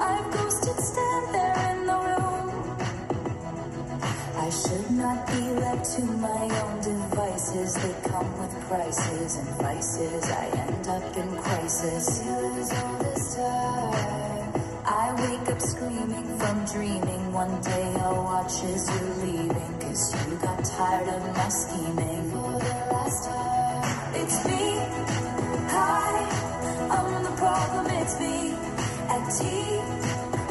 I've ghosted stand there in the room. I should not be left to my own devices. They come with prices and vices. I end up in crisis. I wake up screaming from dreaming. One day I'll watch as you're leaving. Cause you got tired of my scheming. For the last time. It's me.